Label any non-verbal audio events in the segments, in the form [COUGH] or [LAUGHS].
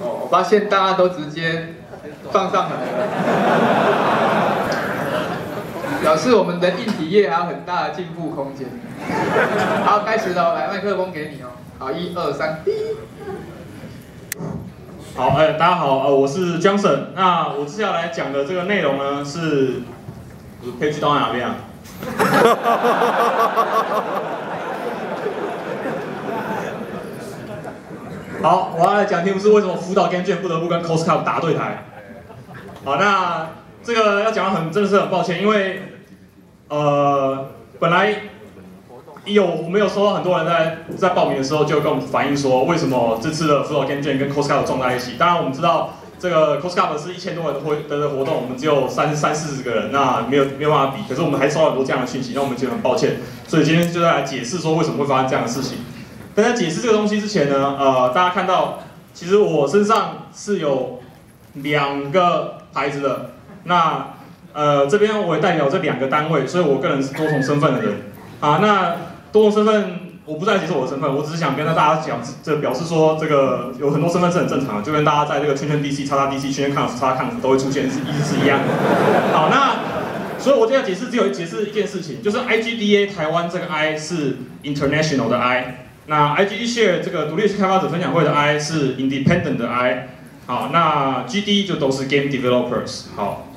哦，我发现大家都直接放上来了，[LAUGHS] 表示我们的硬体业还有很大的进步空间。好，开始了，来麦克风给你哦。好，一二三，好，哎，大家好，呃，我是 Johnson。那我接下来讲的这个内容呢是，可以去到哪边啊？[LAUGHS] 好，我要来讲题目是为什么辅导 Game Jam 不得不跟 Cost Cup 打对台。好，那这个要讲很真的是很抱歉，因为呃本来有我们有收到很多人在在报名的时候就跟我们反映说，为什么这次的辅导 Game Jam 跟 Cost Cup 撞在一起？当然我们知道这个 Cost Cup 是一千多人的活的活动，我们只有三三四十个人，那没有没有办法比。可是我们还收到很多这样的讯息，那我们觉得很抱歉。所以今天就在来解释说为什么会发生这样的事情。在解释这个东西之前呢，呃，大家看到，其实我身上是有两个牌子的。那呃，这边我也代表这两个单位，所以我个人是多重身份的人。啊，那多重身份，我不再解释我的身份，我只是想跟大家讲，这表示说这个有很多身份是很正常的，就跟大家在这个圈圈 DC、叉叉 DC、圈圈 Conf、叉叉 Conf 都会出现是意思是一样的。好，那所以我这样解释只有解释一件事情，就是 IGDA 台湾这个 I 是 International 的 I。那 IGD Share 这个独立开发者分享会的 I 是 Independent 的 I，好，那 GD 就都是 Game Developers，好，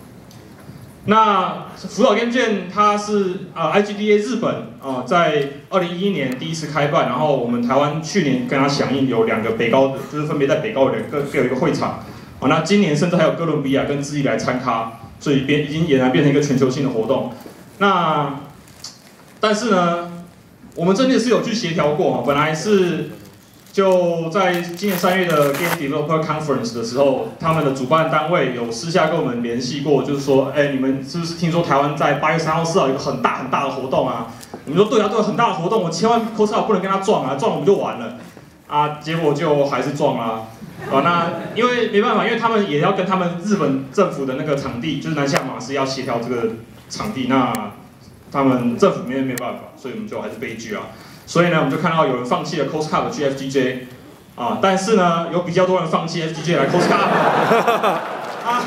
那福岛 Game Jam 它是啊 IGDA 日本啊在二零一一年第一次开办，然后我们台湾去年跟它响应有两个北高的，就是分别在北高的各各有一个会场，好，那今年甚至还有哥伦比亚跟智利来参加，所以变已经俨然变成一个全球性的活动，那但是呢？我们真的是有去协调过啊，本来是就在今年三月的 Game Developer Conference 的时候，他们的主办单位有私下跟我们联系过，就是说，哎，你们是不是听说台湾在八月三号、四号有个很大很大的活动啊？我们说对啊，都有很大的活动，我千万 cos 不能跟他撞啊，撞了我们就完了啊，结果就还是撞了啊。那因为没办法，因为他们也要跟他们日本政府的那个场地，就是南下马是要协调这个场地，那。他们政府面没有办法，所以我们就还是悲剧啊。所以呢，我们就看到有人放弃了 Cost Cup 去 FGJ 啊，但是呢，有比较多人放弃 FGJ 来 Cost Cup [LAUGHS] 啊。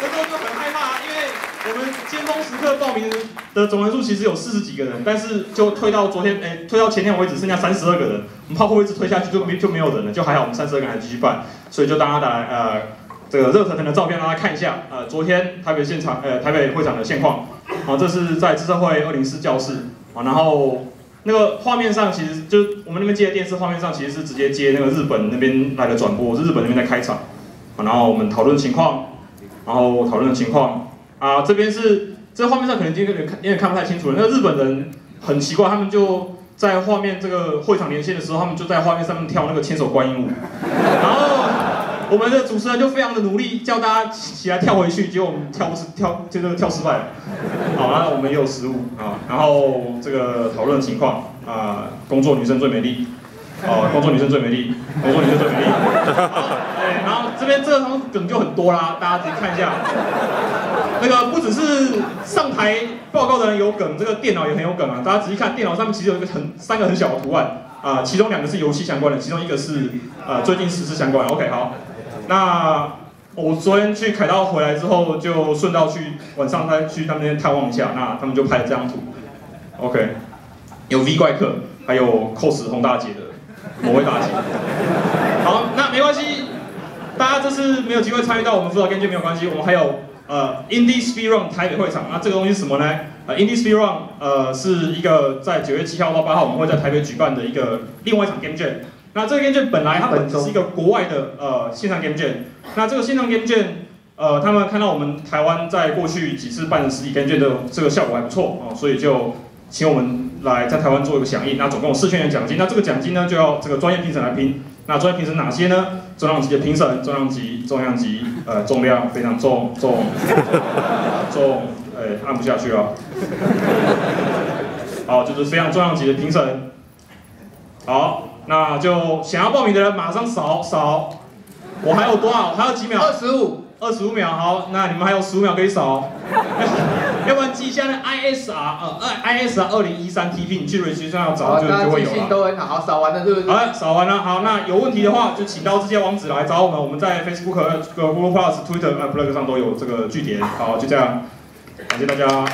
那时候就很害怕，因为我们尖峰时刻报名的总人数其实有四十几个人，但是就推到昨天，哎，推到前天为止剩下三十二个人。我们怕会一直推下去就没就没有人了，就还好我们三十二个人还继续办，所以就大家来呃这个热腾腾的照片让大家看一下。呃，昨天台北现场呃台北会场的现况。好，这是在智社会二零四教室啊，然后那个画面上其实就我们那边接的电视画面上其实是直接接那个日本那边来的转播，是日本那边在开场，啊，然后我们讨论情况，然后讨论的情况啊，这边是这画面上可能今天有点看有点看不太清楚了，那个日本人很奇怪，他们就在画面这个会场连线的时候，他们就在画面上面跳那个千手观音舞，然后。我们的主持人就非常的努力，叫大家起来跳回去，结果我们跳失跳就这个跳失败了。好，那我们也有失误啊。然后这个讨论情况啊，工作女生最美丽。哦，工作女生最美丽，工作女生最美丽。对，然后这边这个梗就很多啦，大家自己看一下。那个不只是上台报告的人有梗，这个电脑也很有梗啊。大家仔细看，电脑上面其实有一个很三个很小的图案啊，其中两个是游戏相关的，其中一个是呃最近时事相关的。OK，好。那我昨天去凯道回来之后，就顺道去晚上再去他们那边探望一下。那他们就拍了这张图，OK，有 V 怪客，还有 cos 红大姐的某位大姐。[LAUGHS] 好，那没关系，大家这次没有机会参与到我们辅导跟就没有关系。我们还有呃 Indie Speed Run 台北会场，那这个东西是什么呢？呃 Indie Speed Run 呃是一个在九月七号到八号我们会在台北举办的一个另外一场 Game Jam。那这个 Game 本来它本是一个国外的呃线上 Game 那这个线上 Game 呃，他们看到我们台湾在过去几次办的实体 Game 的这个效果还不错哦，所以就请我们来在台湾做一个响应。那总共有四千元奖金，那这个奖金呢就要这个专业评审来评。那专业评审哪些呢？重量级的评审，重量级，重量级，呃，重量非常重，重，重，哎，按不下去啊。好，就是非常重量级的评审。好。那就想要报名的人马上扫扫，我还有多少？还有几秒？二十五，二十五秒。好，那你们还有十五秒可以扫。[LAUGHS] 要不然记一下那 ISR 呃，ISR 二零一三 TP，你去 registration 要找就就会有了。都很好，扫完了是不是？好了，扫完了，好，那有问题的话就请到这些网址来找我们，我们在 Facebook、Google Plus、Twitter、Blog 上都有这个据点。好，就这样，感谢大家。